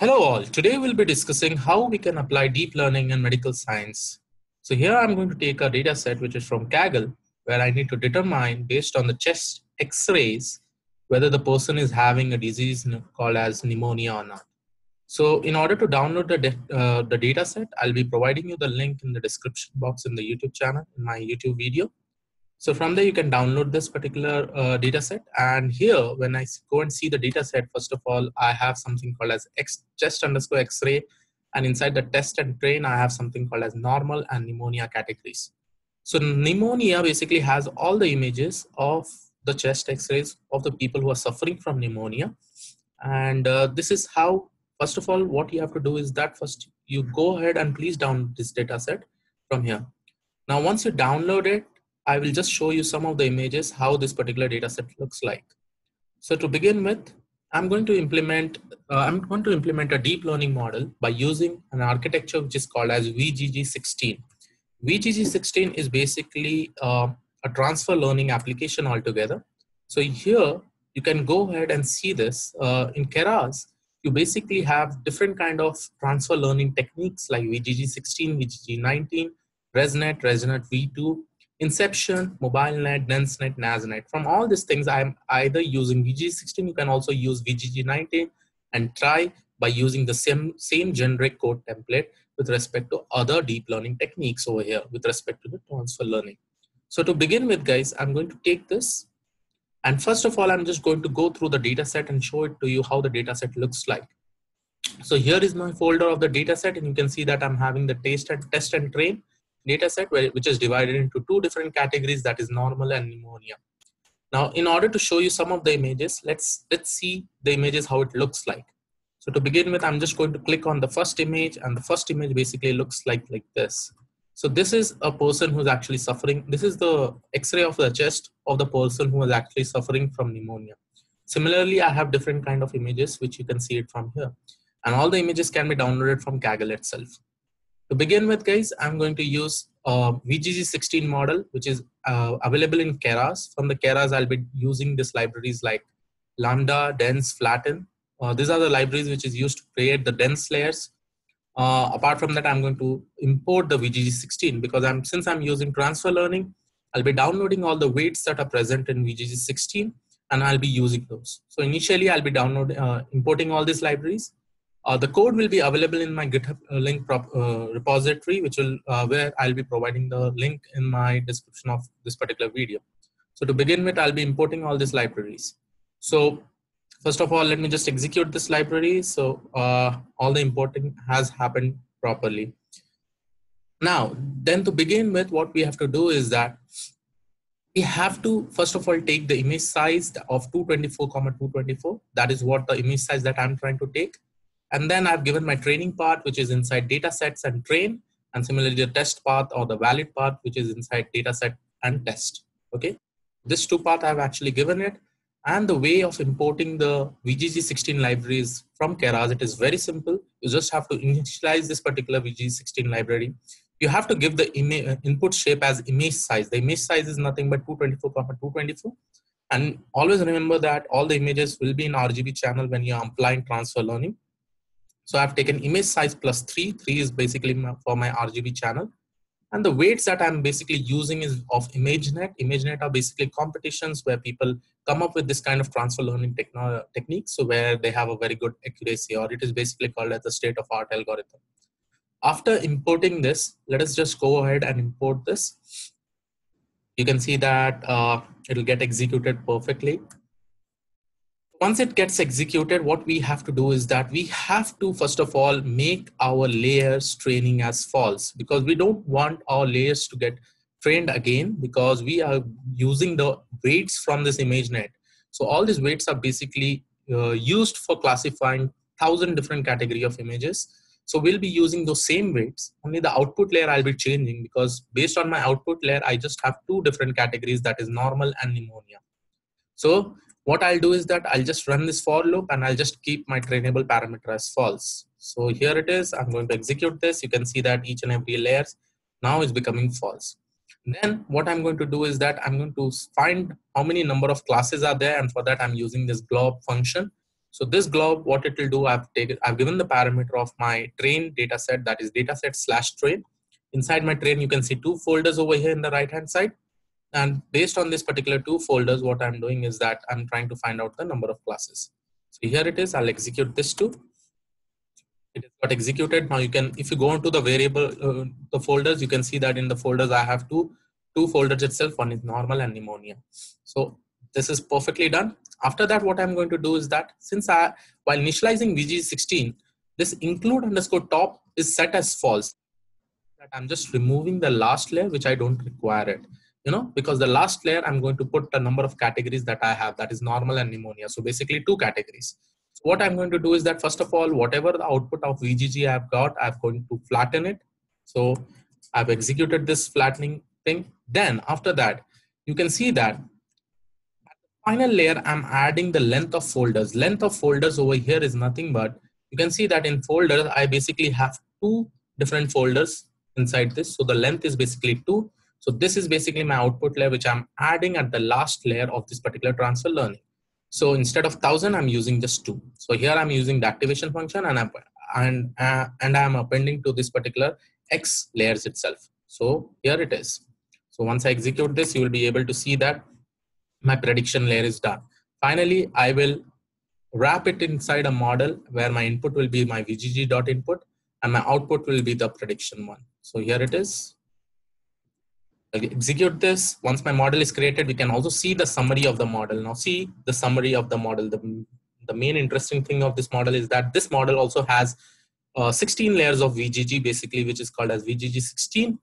Hello all, today we'll be discussing how we can apply deep learning in medical science. So here I'm going to take a data set which is from Kaggle where I need to determine based on the chest x-rays whether the person is having a disease called as pneumonia or not. So in order to download the, uh, the data set, I'll be providing you the link in the description box in the YouTube channel in my YouTube video. So from there, you can download this particular uh, data set. And here, when I go and see the data set, first of all, I have something called as X chest underscore X-ray. And inside the test and train, I have something called as normal and pneumonia categories. So pneumonia basically has all the images of the chest X-rays of the people who are suffering from pneumonia. And uh, this is how, first of all, what you have to do is that first you go ahead and please download this data set from here. Now, once you download it, I will just show you some of the images, how this particular data set looks like. So to begin with, I'm going to implement, uh, I'm going to implement a deep learning model by using an architecture which is called as VGG16. VGG16 is basically uh, a transfer learning application altogether. So here you can go ahead and see this uh, in Keras. You basically have different kind of transfer learning techniques like VGG16, VGG19, ResNet, ResNet V2, Inception, MobileNet, DenseNet, NASNet. From all these things, I'm either using VGG16, you can also use VGG19 and try by using the same, same generic code template with respect to other deep learning techniques over here with respect to the transfer learning. So to begin with guys, I'm going to take this and first of all, I'm just going to go through the data set and show it to you how the data set looks like. So here is my folder of the data set and you can see that I'm having the test and test and train data set which is divided into two different categories that is normal and pneumonia. Now, in order to show you some of the images, let's, let's see the images, how it looks like. So to begin with, I'm just going to click on the first image and the first image basically looks like, like this. So this is a person who's actually suffering. This is the x-ray of the chest of the person who is actually suffering from pneumonia. Similarly, I have different kind of images, which you can see it from here. And all the images can be downloaded from Kaggle itself. To begin with, guys, I'm going to use a VGG16 model, which is uh, available in Keras. From the Keras, I'll be using these libraries like Lambda, Dense, Flatten. Uh, these are the libraries which is used to create the dense layers. Uh, apart from that, I'm going to import the VGG16 because I'm since I'm using transfer learning, I'll be downloading all the weights that are present in VGG16 and I'll be using those. So initially, I'll be downloading, uh, importing all these libraries uh, the code will be available in my GitHub uh, link prop, uh, repository, which will uh, where I'll be providing the link in my description of this particular video. So to begin with, I'll be importing all these libraries. So first of all, let me just execute this library. So all the importing has happened properly. Now, then to begin with, what we have to do is that we have to first of all take the image size of 224 comma 224 that is what the image size that i'm trying to take and then I've given my training part, which is inside data sets and train. And similarly, the test path or the valid path, which is inside data set and test. Okay. This two path I've actually given it. And the way of importing the VGG16 libraries from Keras, it is very simple. You just have to initialize this particular VGG16 library. You have to give the input shape as image size. The image size is nothing but 224, 224. And always remember that all the images will be in RGB channel when you're applying transfer learning. So I've taken image size plus three. Three is basically for my RGB channel. And the weights that I'm basically using is of ImageNet. ImageNet are basically competitions where people come up with this kind of transfer learning techno- techniques. So where they have a very good accuracy or it is basically called as the state of art algorithm. After importing this, let us just go ahead and import this. You can see that uh, it'll get executed perfectly once it gets executed, what we have to do is that we have to, first of all, make our layers training as false because we don't want our layers to get trained again because we are using the weights from this ImageNet. So all these weights are basically uh, used for classifying thousand different category of images. So we'll be using those same weights. Only the output layer I'll be changing because based on my output layer, I just have two different categories that is normal and pneumonia. So what I'll do is that I'll just run this for loop and I'll just keep my trainable parameter as false. So here it is, I'm going to execute this. You can see that each and every layers now is becoming false. Then what I'm going to do is that I'm going to find how many number of classes are there and for that I'm using this glob function. So this glob, what it will do, I've taken, I've given the parameter of my train data set, that is data set slash train. Inside my train, you can see two folders over here in the right hand side. And based on this particular two folders, what I'm doing is that I'm trying to find out the number of classes. So here it is, I'll execute this too. It has got executed. Now you can, if you go into the variable, uh, the folders, you can see that in the folders, I have two, two folders itself. One is normal and pneumonia. So this is perfectly done. After that, what I'm going to do is that since I, while initializing VGG16, this include underscore top is set as false. I'm just removing the last layer, which I don't require it you know because the last layer i'm going to put a number of categories that i have that is normal and pneumonia. So basically two categories. So what i'm going to do is that first of all whatever the output of vgg i've got i'm going to flatten it. So i've executed this flattening thing. Then after that you can see that at the final layer i'm adding the length of folders. Length of folders over here is nothing but you can see that in folders i basically have two different folders inside this. So the length is basically two so this is basically my output layer, which I'm adding at the last layer of this particular transfer learning. So instead of thousand, I'm using just two. So here I'm using the activation function and I'm, and, uh, and I'm appending to this particular X layers itself. So here it is. So once I execute this, you will be able to see that my prediction layer is done. Finally, I will wrap it inside a model where my input will be my VGG dot input and my output will be the prediction one. So here it is execute this. Once my model is created, we can also see the summary of the model. Now see the summary of the model. The, the main interesting thing of this model is that this model also has uh, 16 layers of VGG basically, which is called as VGG 16.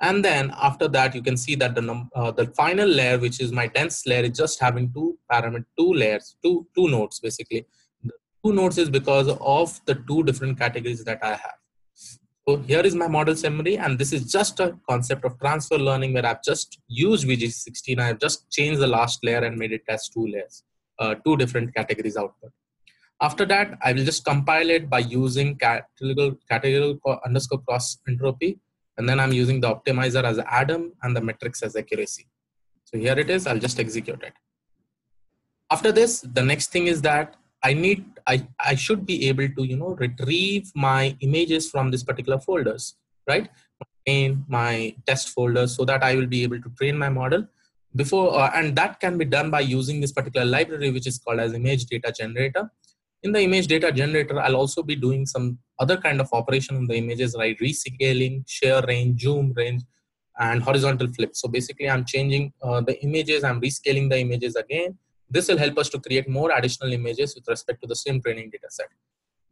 And then after that, you can see that the num uh, the final layer, which is my dense layer, is just having two parameter, two layers, two two nodes basically. The two nodes is because of the two different categories that I have. So here is my model summary, and this is just a concept of transfer learning where I've just used VGG16. I've just changed the last layer and made it as two layers, uh, two different categories output. After that, I will just compile it by using categorical, categorical underscore cross entropy. And then I'm using the optimizer as Adam and the metrics as accuracy. So here it is, I'll just execute it. After this, the next thing is that I need I, I should be able to you know retrieve my images from this particular folders right in my test folders so that I will be able to train my model before uh, and that can be done by using this particular library which is called as image data generator in the image data generator I'll also be doing some other kind of operation on the images right? rescaling shear range zoom range and horizontal flip so basically I'm changing uh, the images I'm rescaling the images again this will help us to create more additional images with respect to the same training data set.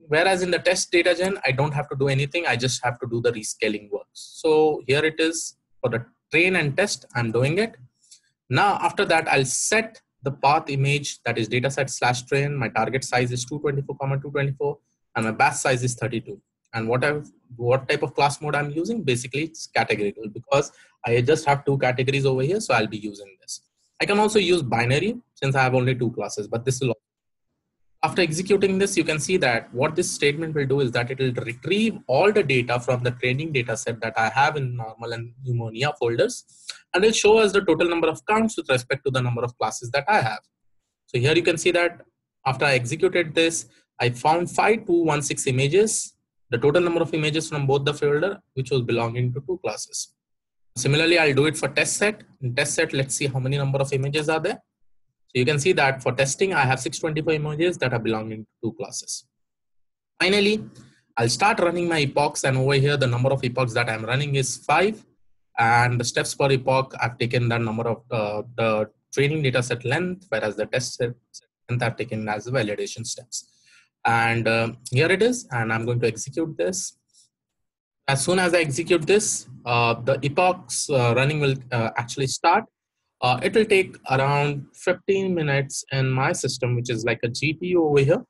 Whereas in the test data gen, I don't have to do anything. I just have to do the rescaling work. So here it is for the train and test, I'm doing it. Now, after that, I'll set the path image that is dataset slash train. My target size is 224, comma 224, and my batch size is 32. And what I've, what type of class mode I'm using? Basically, it's categorical because I just have two categories over here, so I'll be using this. I can also use binary since I have only two classes, but this will after executing this, you can see that what this statement will do is that it will retrieve all the data from the training data set that I have in normal and pneumonia folders, and it will show us the total number of counts with respect to the number of classes that I have. So here you can see that after I executed this, I found 5216 images, the total number of images from both the folder, which was belonging to two classes. Similarly, I'll do it for test set. In test set, let's see how many number of images are there. So you can see that for testing, I have 624 images that are belonging to two classes. Finally, I'll start running my epochs and over here, the number of epochs that I'm running is five and the steps per epoch, I've taken the number of uh, the training data set length, whereas the test set length I've taken as validation steps. And uh, here it is, and I'm going to execute this as soon as I execute this, uh, the epochs uh, running will uh, actually start. It will take around 15 minutes in my system, which is like a GPU over here.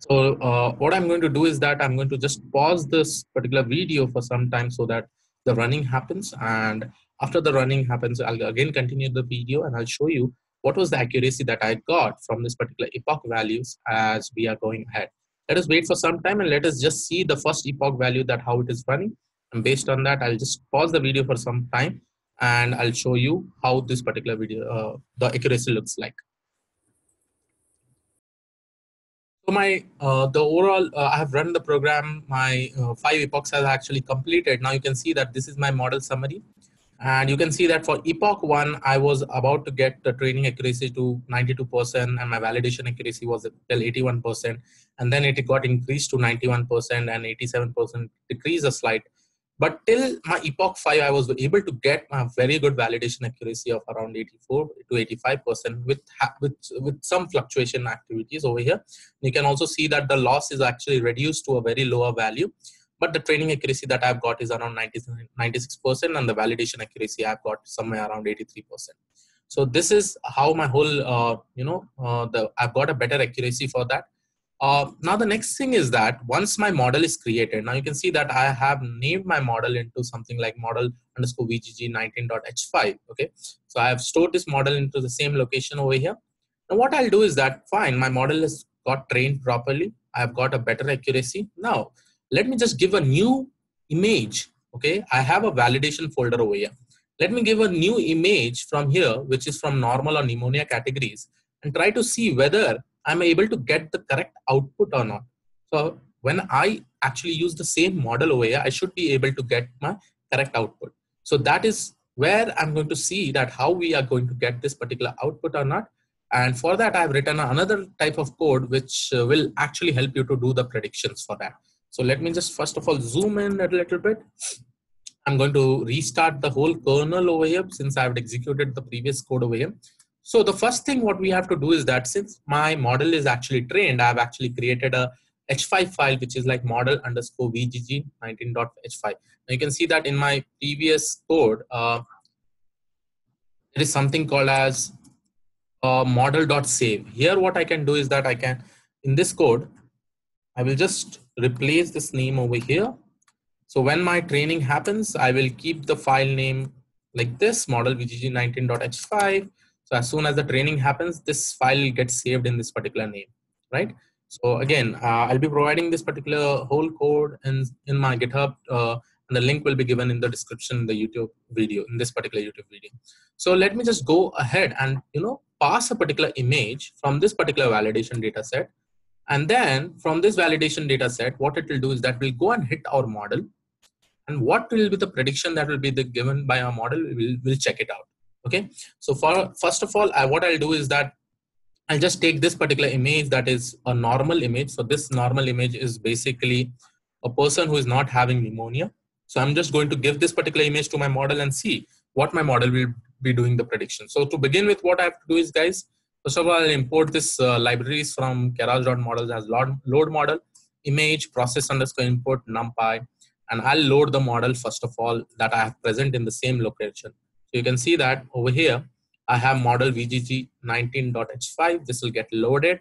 So uh, what I'm going to do is that I'm going to just pause this particular video for some time so that the running happens. And after the running happens, I'll again continue the video and I'll show you what was the accuracy that I got from this particular epoch values as we are going ahead. Let us wait for some time and let us just see the first epoch value that how it is running. And based on that, I'll just pause the video for some time and I'll show you how this particular video, uh, the accuracy looks like. So my uh, the overall, uh, I have run the program. My uh, five epochs has actually completed. Now you can see that this is my model summary. And you can see that for epoch one, I was about to get the training accuracy to 92% and my validation accuracy was till 81%. And then it got increased to 91% and 87% decrease a slight. But till my epoch 5, I was able to get a very good validation accuracy of around 84 to 85% with, with, with some fluctuation activities over here. You can also see that the loss is actually reduced to a very lower value but the training accuracy that I've got is around 90, 96% and the validation accuracy I've got somewhere around 83%. So this is how my whole, uh, you know, uh, the I've got a better accuracy for that. Uh, now the next thing is that once my model is created, now you can see that I have named my model into something like model underscore VGG 19.h5. Okay, so I have stored this model into the same location over here. Now what I'll do is that fine, my model has got trained properly. I've got a better accuracy. Now let me just give a new image okay? I have a validation folder over here. Let me give a new image from here which is from normal or pneumonia categories and try to see whether i'm able to get the correct output or not. So when i actually use the same model over here i should be able to get my correct output. So that is where i'm going to see that how we are going to get this particular output or not. And for that i've written another type of code which uh, will actually help you to do the predictions for that so let me just first of all zoom in a little bit. I'm going to restart the whole kernel over here since I've executed the previous code over here. So the first thing what we have to do is that since my model is actually trained, I've actually created a h5 file which is like model underscore vgg 19.h5. Now you can see that in my previous code, uh, it is something called as uh, model.save. Here what I can do is that I can, in this code, I will just replace this name over here. So when my training happens, I will keep the file name like this model vgg19.h5. So as soon as the training happens, this file gets saved in this particular name, right? So again, uh, I'll be providing this particular whole code in, in my GitHub uh, and the link will be given in the description in the YouTube video, in this particular YouTube video. So let me just go ahead and, you know, pass a particular image from this particular validation data set and then from this validation data set, what it will do is that we'll go and hit our model. And what will be the prediction that will be the given by our model, we'll, we'll check it out. Okay. So for first of all, I, what I'll do is that I'll just take this particular image that is a normal image. So this normal image is basically a person who is not having pneumonia. So I'm just going to give this particular image to my model and see what my model will be doing the prediction. So to begin with, what I have to do is guys, First of all, I'll import this uh, libraries from keras.models as load, load model, image, process underscore import, numpy, and I'll load the model first of all that I have present in the same location. So you can see that over here, I have model VGG 19.h5. This will get loaded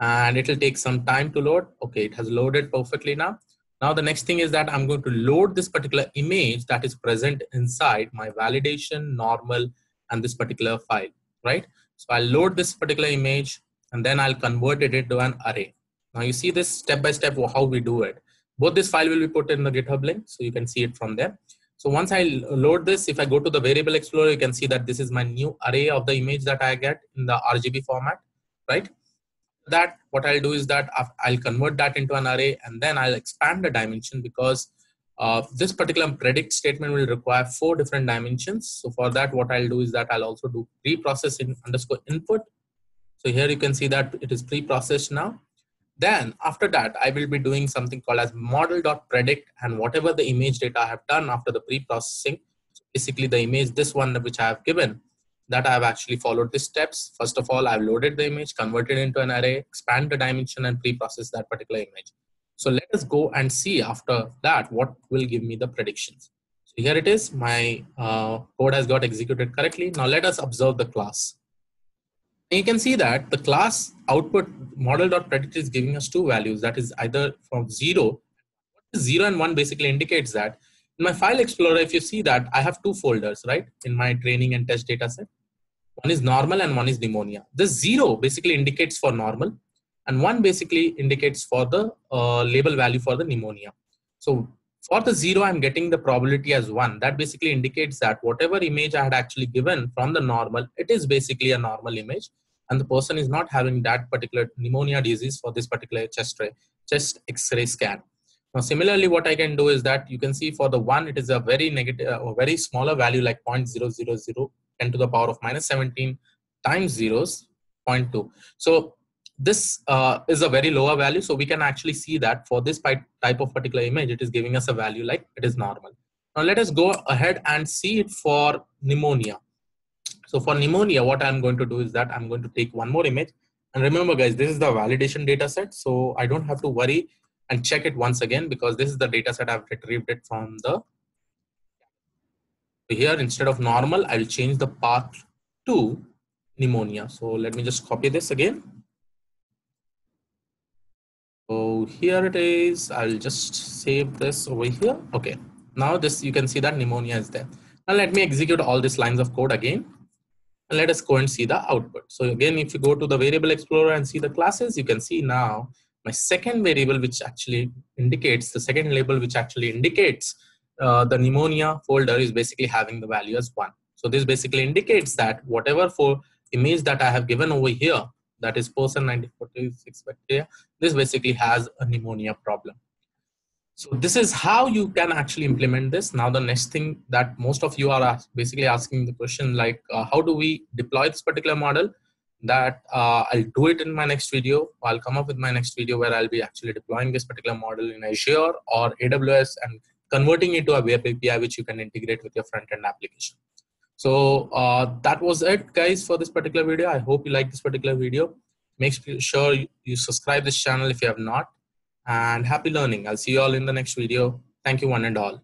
and it will take some time to load. Okay, it has loaded perfectly now. Now the next thing is that I'm going to load this particular image that is present inside my validation, normal, and this particular file, right? So I'll load this particular image and then I'll convert it into an array. Now you see this step by step how we do it. Both this file will be put in the GitHub link so you can see it from there. So once I load this, if I go to the variable explorer, you can see that this is my new array of the image that I get in the RGB format, right? That what I'll do is that I'll convert that into an array and then I'll expand the dimension because uh, this particular predict statement will require four different dimensions. So for that, what I'll do is that I'll also do pre-processing underscore input. So here you can see that it is pre-processed now. Then after that, I will be doing something called as model.predict and whatever the image data I have done after the pre-processing, so basically the image, this one which I have given, that I have actually followed these steps. First of all, I've loaded the image, converted into an array, expand the dimension and pre-process that particular image. So let us go and see after that what will give me the predictions. So here it is, my uh, code has got executed correctly. Now let us observe the class. And you can see that the class output model.predict is giving us two values that is either from zero. Zero and one basically indicates that in my file explorer, if you see that I have two folders, right? In my training and test data set. One is normal and one is pneumonia. The zero basically indicates for normal and one basically indicates for the uh, label value for the pneumonia. So for the zero, I'm getting the probability as one. That basically indicates that whatever image I had actually given from the normal, it is basically a normal image. and the person is not having that particular pneumonia disease for this particular chest, chest x-ray scan. Now, similarly, what I can do is that you can see for the one, it is a very negative, a uh, very smaller value like 0.000 10 to the power of minus 17 times zeros 0.2. So this uh, is a very lower value. So we can actually see that for this type of particular image, it is giving us a value like it is normal. Now let us go ahead and see it for pneumonia. So for pneumonia, what I'm going to do is that I'm going to take one more image. And remember guys, this is the validation data set. So I don't have to worry and check it once again because this is the data set I've retrieved it from the here instead of normal I'll change the path to pneumonia so let me just copy this again so here it is. I'll just save this over here. Okay. Now this you can see that pneumonia is there. Now let me execute all these lines of code again. And let us go and see the output. So again if you go to the variable explorer and see the classes you can see now my second variable which actually indicates the second label which actually indicates uh, the pneumonia folder is basically having the value as one. So this basically indicates that whatever for image that i have given over here that is person 9046 bacteria this basically has a pneumonia problem so this is how you can actually implement this now the next thing that most of you are basically asking the question like uh, how do we deploy this particular model that uh, I'll do it in my next video. I'll come up with my next video where I'll be actually deploying this particular model in Azure or AWS and converting it to a web API which you can integrate with your front-end application. So uh, that was it guys for this particular video. I hope you like this particular video. Make sure you subscribe this channel if you have not and happy learning. I'll see you all in the next video. Thank you one and all.